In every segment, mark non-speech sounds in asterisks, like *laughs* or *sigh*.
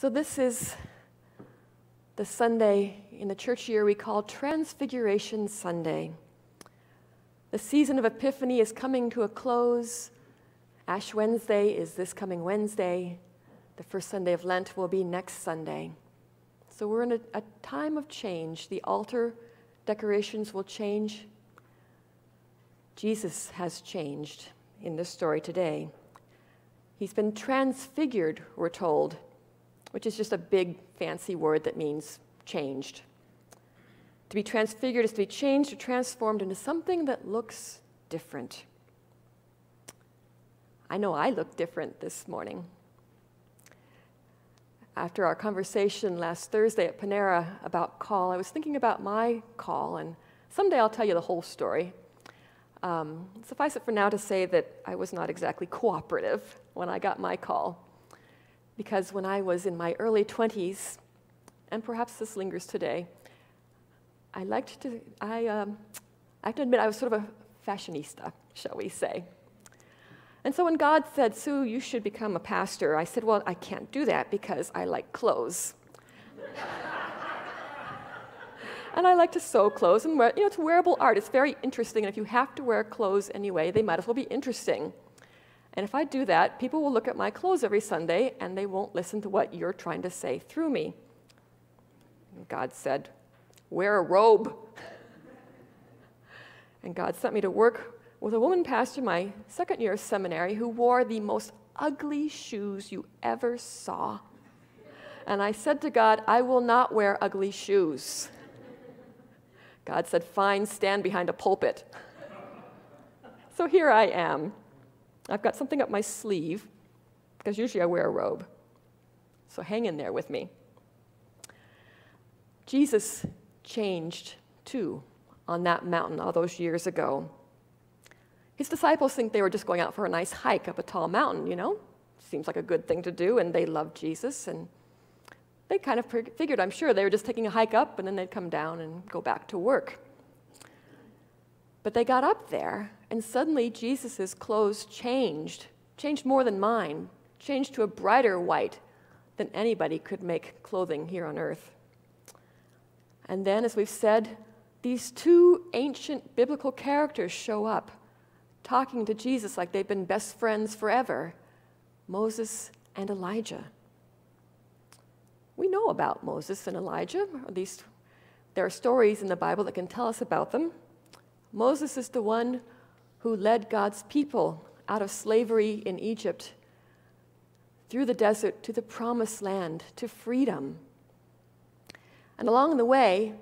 So, this is the Sunday in the church year we call Transfiguration Sunday. The season of Epiphany is coming to a close. Ash Wednesday is this coming Wednesday. The first Sunday of Lent will be next Sunday. So, we're in a, a time of change. The altar decorations will change. Jesus has changed in this story today. He's been transfigured, we're told, which is just a big fancy word that means changed. To be transfigured is to be changed or transformed into something that looks different. I know I look different this morning. After our conversation last Thursday at Panera about call, I was thinking about my call, and someday I'll tell you the whole story. Um, suffice it for now to say that I was not exactly cooperative when I got my call. Because when I was in my early 20s, and perhaps this lingers today, I liked to, I, um, I have to admit, I was sort of a fashionista, shall we say. And so when God said, Sue, you should become a pastor, I said, Well, I can't do that because I like clothes. *laughs* and I like to sew clothes and wear, you know, it's wearable art. It's very interesting. And if you have to wear clothes anyway, they might as well be interesting. And if I do that, people will look at my clothes every Sunday and they won't listen to what you're trying to say through me. And God said, Wear a robe. *laughs* and God sent me to work with a woman pastor my second year of seminary who wore the most ugly shoes you ever saw. And I said to God, I will not wear ugly shoes. God said, Fine, stand behind a pulpit. *laughs* so here I am I've got something up my sleeve, because usually I wear a robe. So hang in there with me. Jesus changed too on that mountain all those years ago. His disciples think they were just going out for a nice hike up a tall mountain, you know? Seems like a good thing to do, and they loved Jesus. And they kind of figured, I'm sure, they were just taking a hike up and then they'd come down and go back to work. But they got up there, and suddenly Jesus' clothes changed, changed more than mine, changed to a brighter white than anybody could make clothing here on earth. And then, as we've said, these two ancient biblical characters show up, talking to Jesus like they've been best friends forever Moses and Elijah. We know about Moses and Elijah, at least there are stories in the Bible that can tell us about them. Moses is the one who led God's people out of slavery in Egypt through the desert to the promised land, to freedom. And along the way,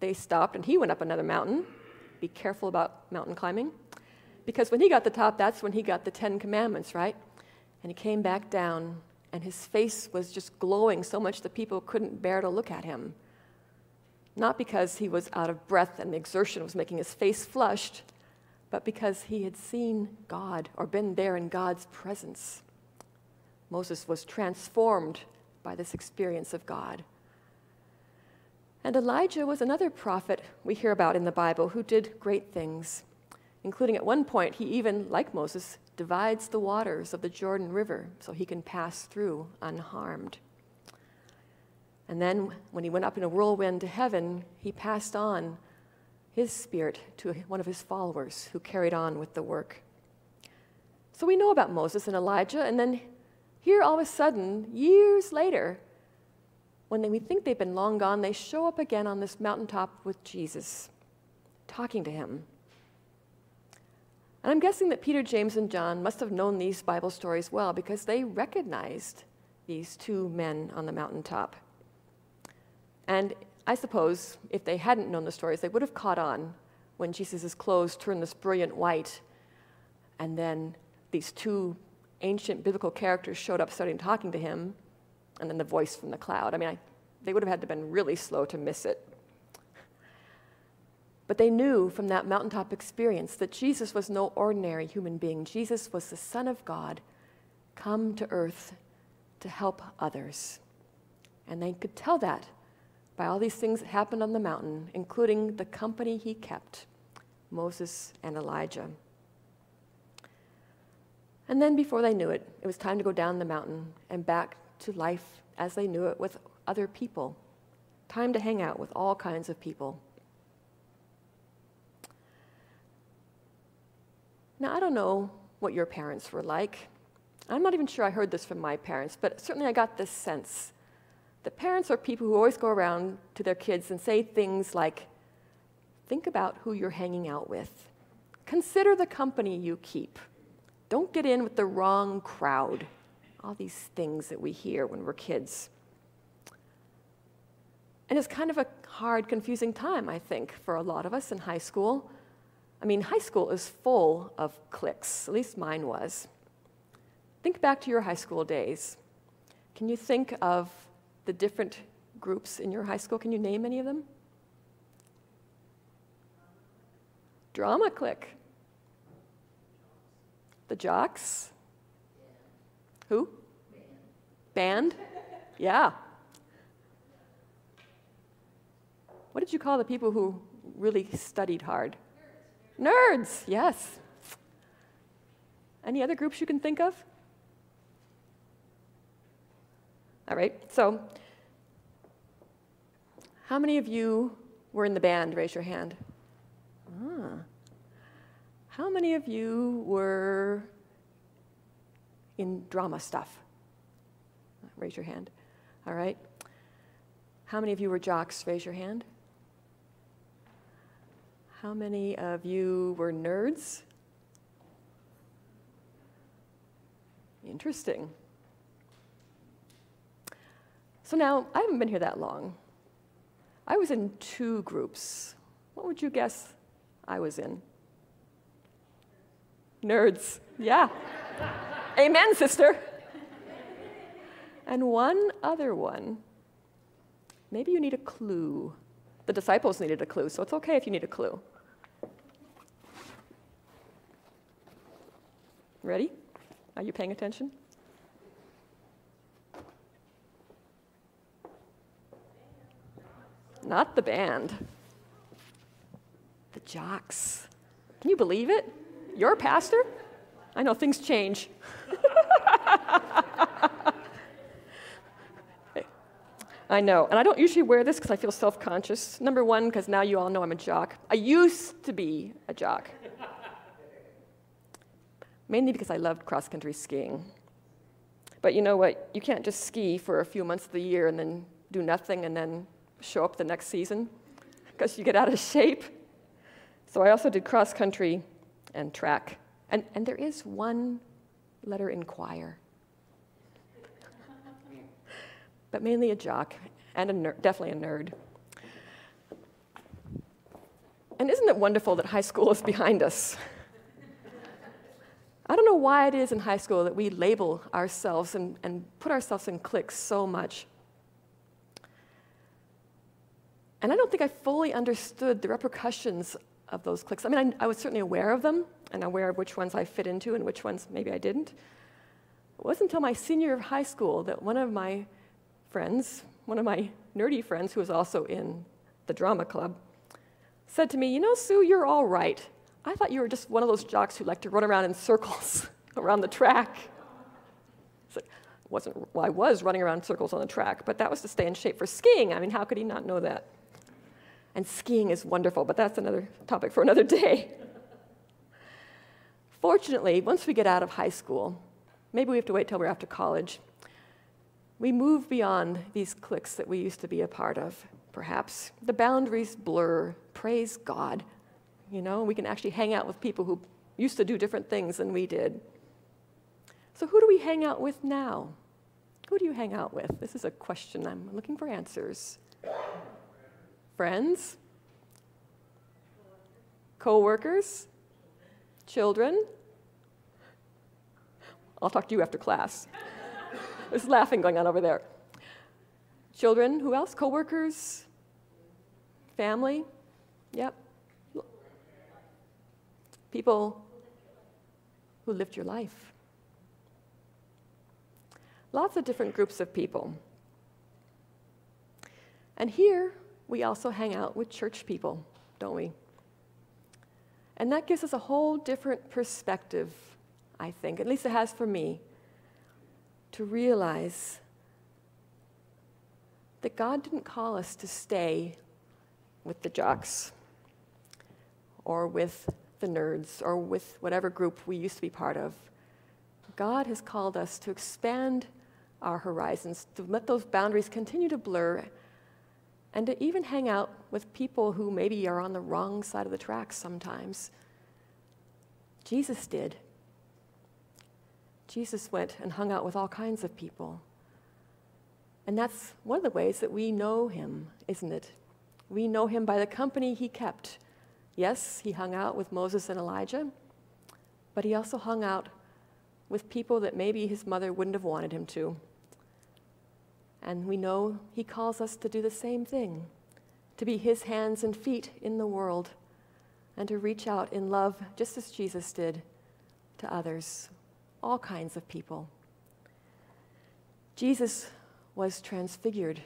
they stopped and he went up another mountain. Be careful about mountain climbing. Because when he got the top, that's when he got the Ten Commandments, right? And he came back down, and his face was just glowing so much that people couldn't bear to look at him not because he was out of breath and the exertion was making his face flushed, but because he had seen God or been there in God's presence. Moses was transformed by this experience of God. And Elijah was another prophet we hear about in the Bible who did great things, including at one point, he even, like Moses, divides the waters of the Jordan River so he can pass through unharmed. And then, when he went up in a whirlwind to heaven, he passed on his spirit to one of his followers who carried on with the work. So we know about Moses and Elijah, and then here, all of a sudden, years later, when we think they've been long gone, they show up again on this mountaintop with Jesus, talking to him. And I'm guessing that Peter, James, and John must have known these Bible stories well because they recognized these two men on the mountaintop. And I suppose if they hadn't known the stories, they would have caught on when Jesus' clothes turned this brilliant white, and then these two ancient biblical characters showed up starting talking to him, and then the voice from the cloud. I mean, I, they would have had to have been really slow to miss it. But they knew from that mountaintop experience that Jesus was no ordinary human being. Jesus was the Son of God, come to earth to help others. And they could tell that by all these things that happened on the mountain, including the company he kept Moses and Elijah. And then, before they knew it, it was time to go down the mountain and back to life as they knew it with other people. Time to hang out with all kinds of people. Now, I don't know what your parents were like. I'm not even sure I heard this from my parents, but certainly I got this sense that parents are people who always go around to their kids and say things like, think about who you're hanging out with. Consider the company you keep. Don't get in with the wrong crowd. All these things that we hear when we're kids. And it's kind of a hard, confusing time, I think, for a lot of us in high school. I mean, high school is full of cliques, at least mine was. Think back to your high school days. Can you think of the different groups in your high school? Can you name any of them? Drama clique. The jocks. Who? Band? Yeah. What did you call the people who really studied hard? Nerds, yes. Any other groups you can think of? All right, so how many of you were in the band? Raise your hand. Ah. How many of you were in drama stuff? Raise your hand. All right. How many of you were jocks? Raise your hand. How many of you were nerds? Interesting. So now, I haven't been here that long. I was in two groups. What would you guess I was in? Nerds. Yeah. Amen, sister. And one other one. Maybe you need a clue. The disciples needed a clue, so it's okay if you need a clue. Ready? Are you paying attention? Not the band. The jocks. Can you believe it? Your pastor? I know things change. *laughs* I know, and I don't usually wear this because I feel self conscious. Number one, because now you all know I'm a jock. I used to be a jock, mainly because I loved cross country skiing. But you know what? You can't just ski for a few months of the year and then do nothing and then show up the next season because you get out of *laughs* shape. So I also did cross country and track. And, and there is one letter in choir, but mainly a jock and a ner- definitely a nerd. And isn't it wonderful that high school is behind us? I don't know why it is in high school that we label ourselves and, and put ourselves in cliques so much. And I don't think I fully understood the repercussions of those cliques. I mean, I, I, was certainly aware of them and aware of which ones I fit into and which ones maybe I didn't. It wasn't until my senior year of high school that one of my friends, one of my nerdy friends who was also in the drama club, said to me, You know, Sue, you're all right. I thought you were just one of those jocks who like to run around in circles *laughs* around the track. Like, wasn't, well, I was running around circles on the track, but that was to stay in shape for skiing. I mean, how could he not know that? And skiing is wonderful, but that's another topic for another day. Fortunately, once we get out of high school, maybe we have to wait till we're after college, we move beyond these cliques that we used to be a part of, perhaps. The boundaries blur. Praise God. You know, we can actually hang out with people who used to do different things than we did. So, who do we hang out with now? Who do you hang out with? This is a question I'm looking for answers. Friends? Co workers? Children? I'll talk to you after class. There's laughing going on over there. Children, who else? Co workers? Family? Yep. People who lived your life. Lots of different groups of people. And here, we also hang out with church people, don't we? And that gives us a whole different perspective, I think, at least it has for me, to realize that God didn't call us to stay with the jocks or with the nerds or with whatever group we used to be part of. God has called us to expand our horizons, to let those boundaries continue to blur, and to even hang out with people who maybe are on the wrong side of the tracks sometimes. Jesus did. Jesus went and hung out with all kinds of people. And that's one of the ways that we know him, isn't it? We know him by the company he kept. Yes, he hung out with Moses and Elijah, but he also hung out with people that maybe his mother wouldn't have wanted him to. And we know he calls us to do the same thing to be his hands and feet in the world, and to reach out in love, just as Jesus did, to others, all kinds of people. Jesus was transfigured,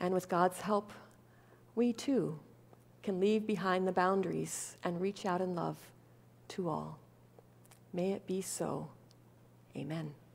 and with God's help, we too can leave behind the boundaries and reach out in love to all. May it be so. Amen.